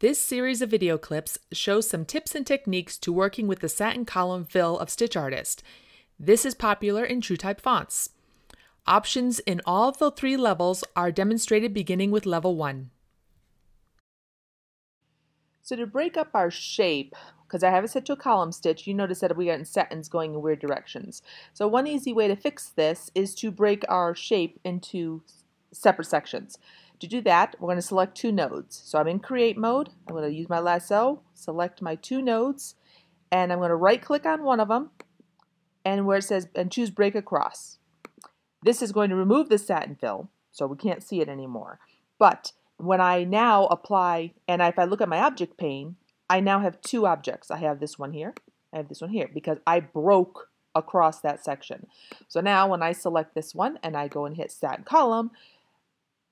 This series of video clips shows some tips and techniques to working with the satin column fill of Stitch Artist. This is popular in TrueType fonts. Options in all of the three levels are demonstrated beginning with level 1. So to break up our shape, because I have it set to a column stitch, you notice that we got in satins going in weird directions. So one easy way to fix this is to break our shape into separate sections. To do that, we're going to select two nodes. So I'm in create mode. I'm going to use my lasso, select my two nodes, and I'm going to right click on one of them and where it says and choose break across. This is going to remove the satin fill so we can't see it anymore. But when I now apply and if I look at my object pane, I now have two objects. I have this one here, I have this one here because I broke across that section. So now when I select this one and I go and hit satin column,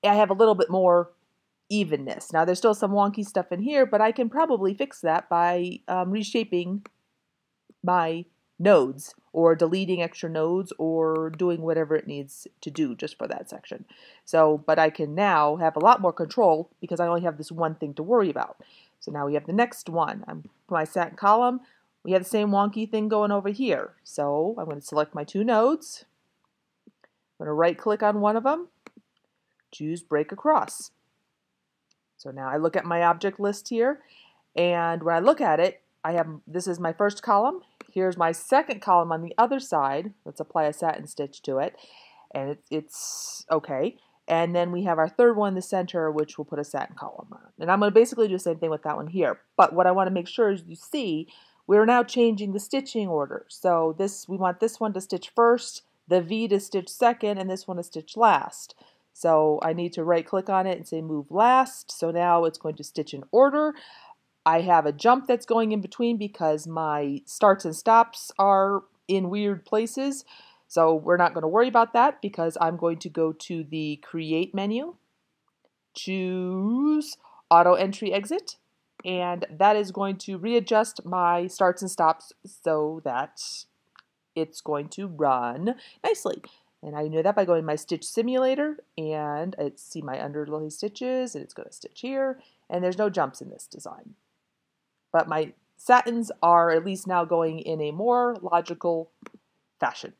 I have a little bit more evenness. Now there's still some wonky stuff in here, but I can probably fix that by um, reshaping my nodes or deleting extra nodes or doing whatever it needs to do just for that section. So, but I can now have a lot more control because I only have this one thing to worry about. So now we have the next one. I'm my satin column. We have the same wonky thing going over here. So I'm going to select my two nodes. I'm going to right click on one of them choose break across. So now I look at my object list here, and when I look at it, I have this is my first column. Here's my second column on the other side. Let's apply a satin stitch to it, and it, it's okay. And then we have our third one in the center, which we'll put a satin column on. And I'm going to basically do the same thing with that one here. But what I want to make sure is you see, we're now changing the stitching order. So this we want this one to stitch first, the V to stitch second, and this one to stitch last. So I need to right click on it and say move last. So now it's going to stitch in order. I have a jump that's going in between because my starts and stops are in weird places. So we're not going to worry about that because I'm going to go to the create menu, choose auto entry exit, and that is going to readjust my starts and stops so that it's going to run nicely. And I know that by going my stitch simulator and I see my underlay stitches and it's going to stitch here and there's no jumps in this design. But my satins are at least now going in a more logical fashion.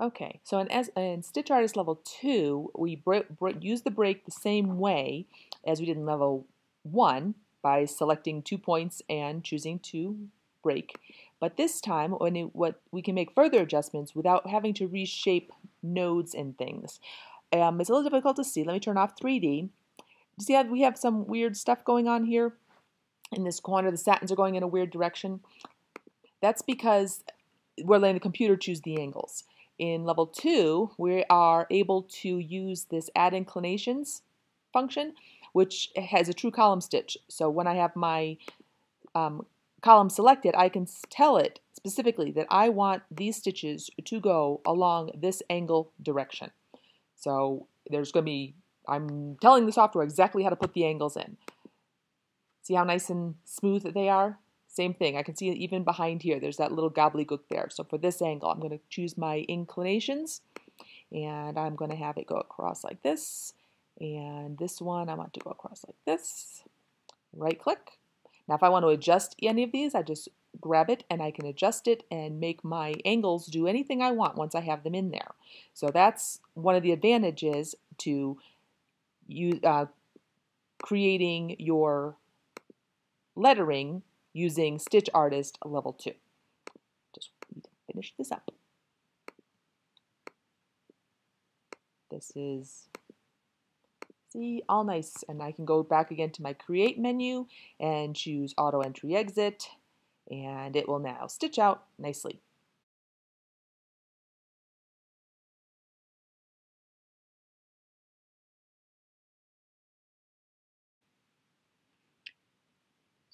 Okay, so in, in Stitch Artist level 2, we use the break the same way as we did in level 1 by selecting two points and choosing to break. But this time, when it, what we can make further adjustments without having to reshape nodes and things. Um, it's a little difficult to see. Let me turn off 3D. You See how we have some weird stuff going on here? In this corner, the satins are going in a weird direction. That's because we're letting the computer choose the angles. In level two, we are able to use this add inclinations function, which has a true column stitch. So when I have my um, column selected, I can tell it specifically that I want these stitches to go along this angle direction. So there's going to be, I'm telling the software exactly how to put the angles in. See how nice and smooth they are? Same thing, I can see even behind here, there's that little gobbledygook there. So for this angle, I'm going to choose my inclinations, and I'm going to have it go across like this. And this one, I want to go across like this. Right click. Now if I want to adjust any of these, I just grab it and I can adjust it and make my angles do anything I want once I have them in there. So that's one of the advantages to you uh, creating your lettering using Stitch Artist level 2. Just finish this up. This is, see, all nice. And I can go back again to my Create menu and choose Auto Entry Exit, and it will now stitch out nicely.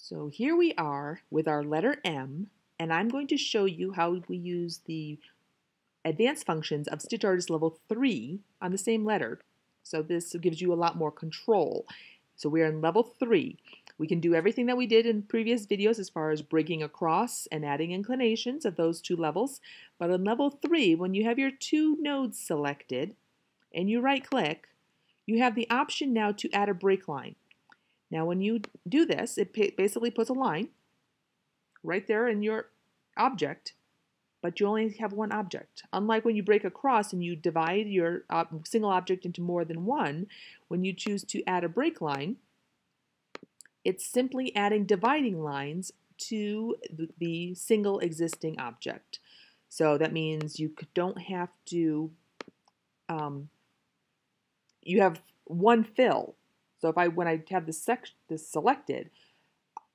So here we are with our letter M, and I'm going to show you how we use the advanced functions of Stitch Artist Level 3 on the same letter. So this gives you a lot more control. So we're in Level 3. We can do everything that we did in previous videos as far as breaking across and adding inclinations of those two levels. But in level three, when you have your two nodes selected and you right click, you have the option now to add a break line. Now when you do this, it basically puts a line right there in your object, but you only have one object. Unlike when you break across and you divide your single object into more than one, when you choose to add a break line, it's simply adding dividing lines to the single existing object. So that means you don't have to, um, you have one fill. So if I, when I have this, sec this selected,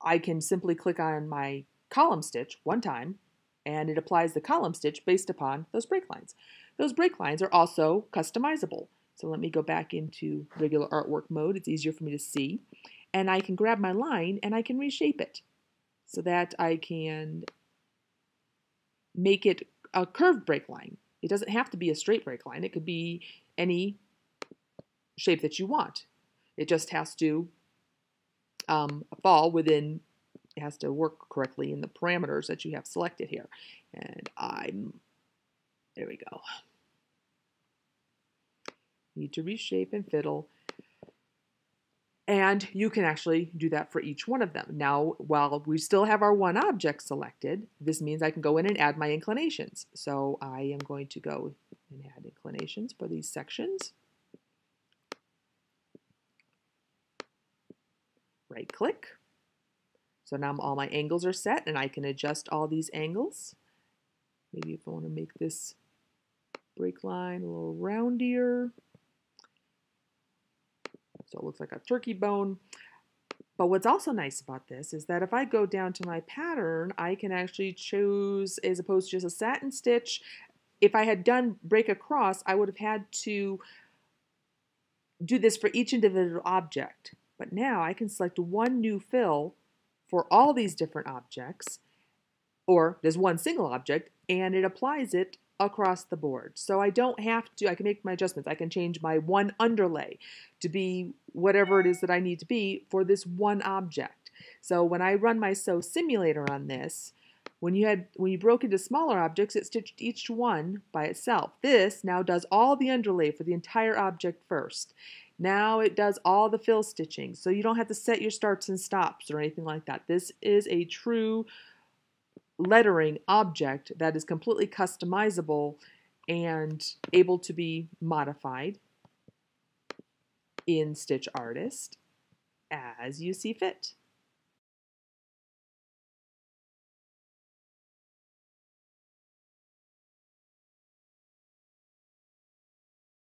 I can simply click on my column stitch one time and it applies the column stitch based upon those break lines. Those break lines are also customizable. So let me go back into regular artwork mode. It's easier for me to see and I can grab my line and I can reshape it so that I can make it a curved break line. It doesn't have to be a straight break line. It could be any shape that you want. It just has to um, fall within, it has to work correctly in the parameters that you have selected here. And I'm, there we go. Need to reshape and fiddle. And you can actually do that for each one of them. Now, while we still have our one object selected, this means I can go in and add my inclinations. So I am going to go and add inclinations for these sections. Right click. So now all my angles are set and I can adjust all these angles. Maybe if I want to make this break line a little roundier. So it looks like a turkey bone. But what's also nice about this is that if I go down to my pattern, I can actually choose, as opposed to just a satin stitch, if I had done break across, I would have had to do this for each individual object. But now I can select one new fill for all these different objects, or there's one single object, and it applies it across the board. So I don't have to, I can make my adjustments. I can change my one underlay to be whatever it is that I need to be for this one object. So when I run my sew simulator on this, when you had when you broke into smaller objects, it stitched each one by itself. This now does all the underlay for the entire object first. Now it does all the fill stitching, so you don't have to set your starts and stops or anything like that. This is a true lettering object that is completely customizable and able to be modified in Stitch Artist as you see fit.